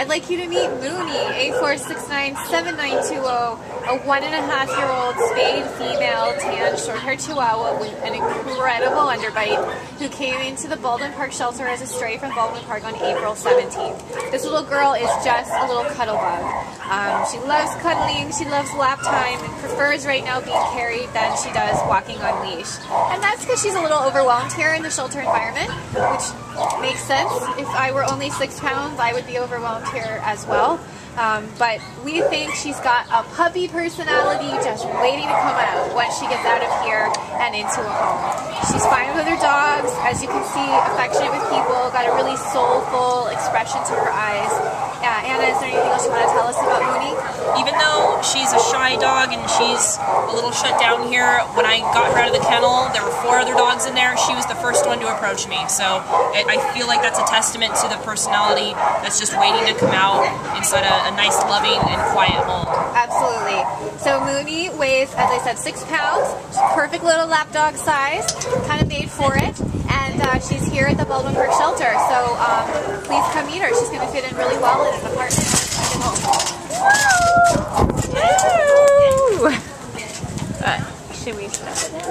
I'd like you to meet Mooney, A4697920, a one and a half year old spayed female tan short haired chihuahua with an incredible underbite who came into the Baldwin Park shelter as a stray from Baldwin Park on April 17th. This little girl is just a little cuddle bug. Um, she loves cuddling, she loves lap time, and prefers right now being carried than she does walking on leash. And that's because she's a little overwhelmed here in the shelter environment, which makes sense. If I were only six pounds, I would be overwhelmed here as well. Um, but we think she's got a puppy personality just waiting to come out once she gets out of here and into a home. She's fine with other dogs, as you can see, affectionate with people, got a really soulful expression to her eyes. Uh, Anna, is there anything else you want she's a shy dog and she's a little shut down here, when I got her out of the kennel, there were four other dogs in there. She was the first one to approach me. So I feel like that's a testament to the personality that's just waiting to come out inside a, a nice, loving, and quiet home. Absolutely. So Mooney weighs, as I said, six pounds. Perfect little lapdog size, kind of made for it. And uh, she's here at the Baldwin Park Shelter. So um, please come meet her. She's going to fit in really well. But should we stop it now?